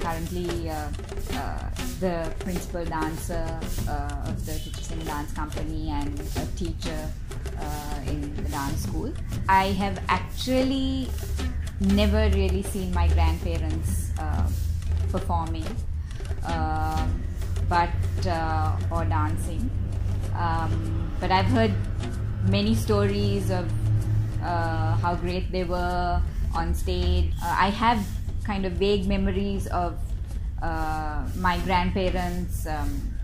currently uh, uh, the principal dancer uh, of the Chitrasena Dance Company and a teacher uh, in the dance school. I have actually never really seen my grandparents uh, performing, uh, but uh, or dancing. Um, but I've heard many stories of uh, how great they were on stage. Uh, I have kind of vague memories of uh, my grandparents um,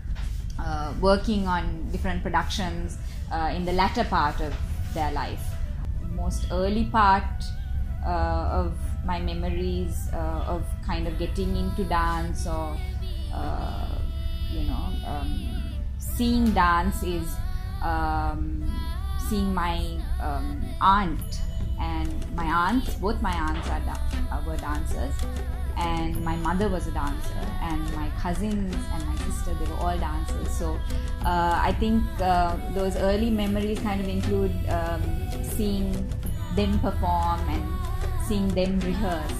uh, working on different productions uh, in the latter part of their life. Most early part uh, of my memories uh, of kind of getting into dance or you know um, seeing dance is um, seeing my um, aunt and my aunts both my aunts are da- were dancers. And my mother was a dancer. And my cousins and my sister they were all dancers. So uh, i think uh, those early memories kind of include um, seeing them perform and seeing them rehearse.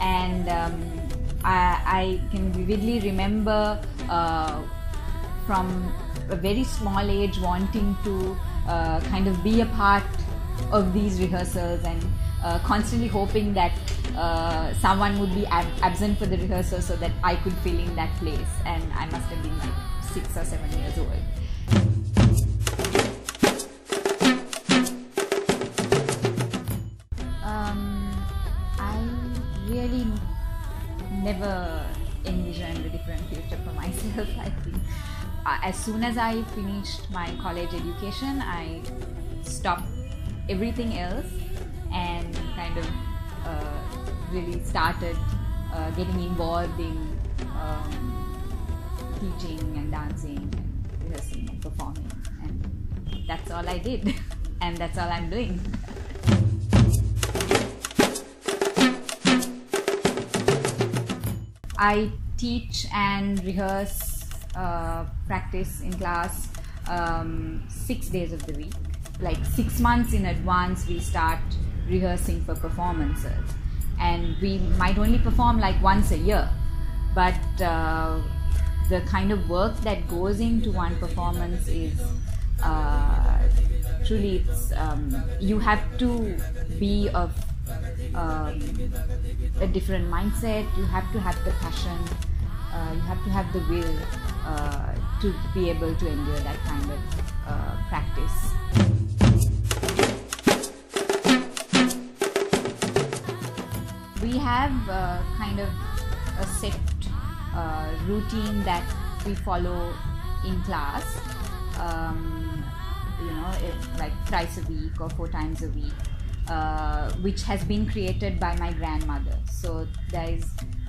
And um, I, I can vividly remember uh, from a very small age wanting to uh, kind of be a part of these rehearsals and uh, constantly hoping that uh, someone would be ab- absent for the rehearsal so that I could fill in that place. And I must have been like six or seven years old. Um, I really never envisioned a different future for myself. I think uh, as soon as I finished my college education, I stopped everything else and kind of uh, really started uh, getting involved in um, teaching and dancing and rehearsing and performing. And that's all I did, and that's all I'm doing. I teach and rehearse, uh, practice in class um, six days of the week. Like six months in advance, we start rehearsing for performances, and we might only perform like once a year. But uh, the kind of work that goes into one performance is uh, truly it's um, you have to be of um, a different mindset. You have to have the passion. Uh, you have to have the will uh, to be able to endure that kind of uh, practice. We have uh, kind of a set uh, routine that we follow in class. Um, you know, like thrice a week or four times a week. Uh, which has been created by my grandmother. So there is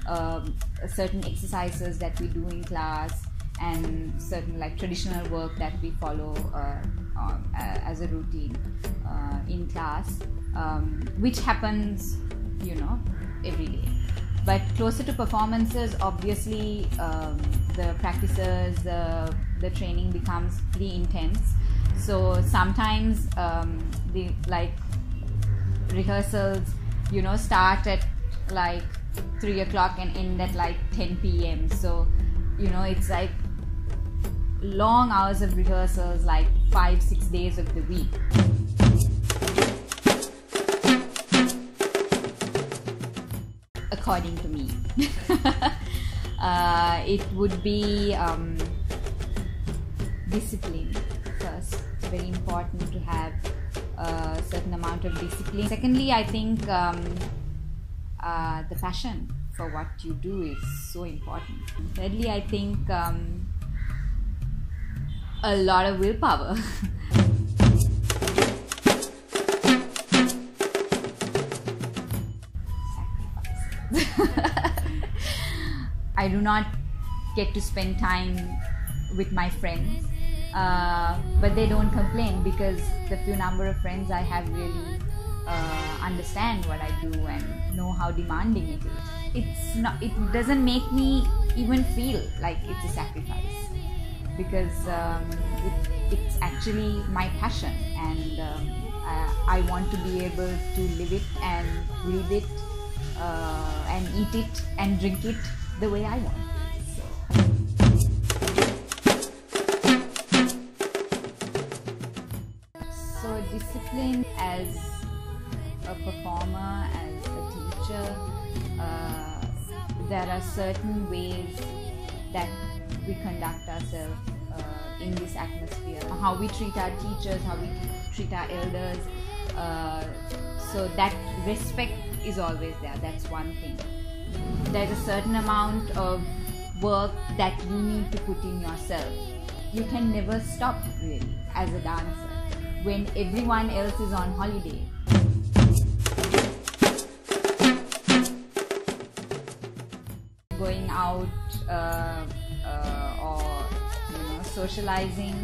um, certain exercises that we do in class and certain like traditional work that we follow uh, uh, as a routine uh, in class, um, which happens, you know, every day. But closer to performances, obviously, um, the practices, the the training becomes pretty intense. So sometimes um, the like rehearsals you know start at like 3 o'clock and end at like 10 p.m so you know it's like long hours of rehearsals like five six days of the week according to me uh, it would be um, discipline first it's very important to have a certain amount of discipline. Secondly, I think um, uh, the passion for what you do is so important. Thirdly, I think um, a lot of willpower. I do not get to spend time with my friends uh, but they don't complain because the few number of friends I have really uh, understand what I do and know how demanding it is. It's not. It doesn't make me even feel like it's a sacrifice because um, it, it's actually my passion and um, I, I, want to be able to live it and breathe it uh, and eat it and drink it the way I want. So, discipline as a performer, as a teacher, uh, there are certain ways that we conduct ourselves uh, in this atmosphere. How we treat our teachers, how we treat our elders. Uh, so that respect is always there. That's one thing. There's a certain amount of work that you need to put in yourself. You can never stop really as a dancer when everyone else is on holiday. Going out uh, uh, or you know socializing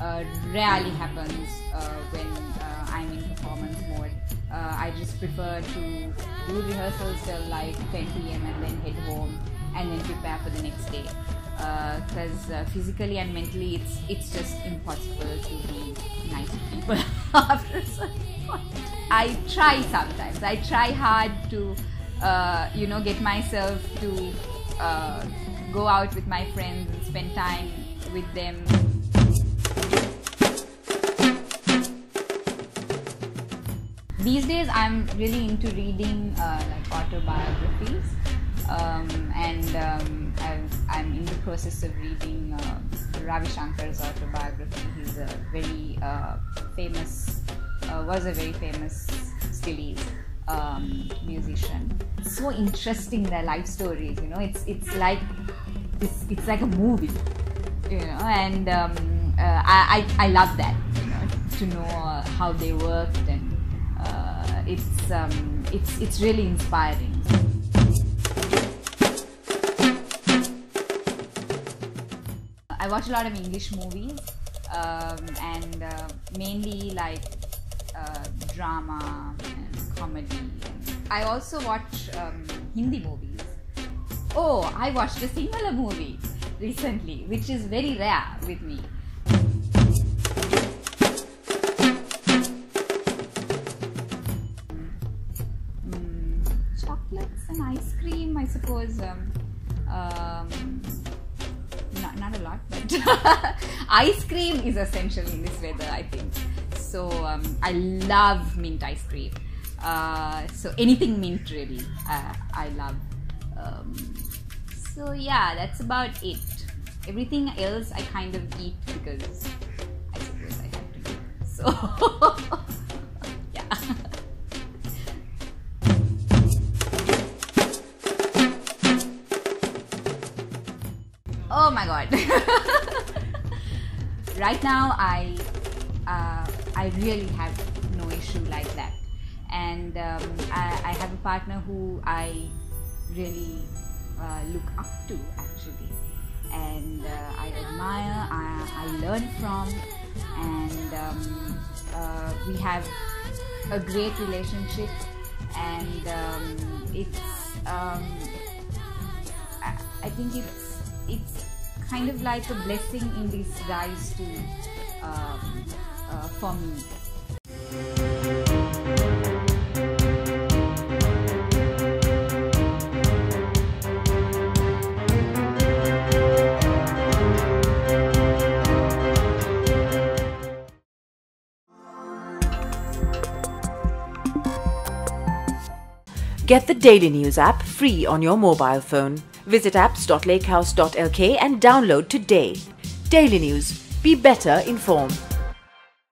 uh, rarely happens uh, when uh, I'm in performance mode. Uh, I just prefer to do rehearsals till like 10 p.m. and then head home and then prepare for the next day. Uh, because uh, physically and mentally, it's it's just impossible to be nice to people after a point. I try sometimes. I try hard to, uh, you know, get myself to go out with my friends and spend time with them. These days, I'm really into reading uh, like autobiographies, um, and um, i am in the process of reading uh, Ravi Shankar's autobiography. He's a very uh, famous, uh, was a very famous Stilies um, musician. So interesting their life stories. You know, it's it's like it's, it's like a movie. You know, and um, uh, I, I I love that. You know, to know uh, how they worked it's um, it's it's really inspiring. I watch a lot of English movies um, and uh, mainly like uh, drama and comedy. I also watch um, Hindi movies. Oh, I watched a Sinhala movie recently, which is very rare with me. Suppose. Um, um, not, not a lot, but ice cream is essential in this weather, I think. So um, I love mint ice cream. Uh, so anything mint really, uh, I love. Um, so yeah, that's about it. Everything else I kind of eat because I suppose I have to. So yeah. my god. right now I uh, I really have no issue like that. And um, I, I, have a partner who I really uh, look up to actually. And uh, I admire, I, I, learn from, and um, uh, we have a great relationship. And um, it's, um, I, I think it's, it's kind of like a blessing in disguise to um, uh, for me. Get the Daily News app free on your mobile phone. Visit apps.lakehouse.lk and download today. Daily News. Be better informed.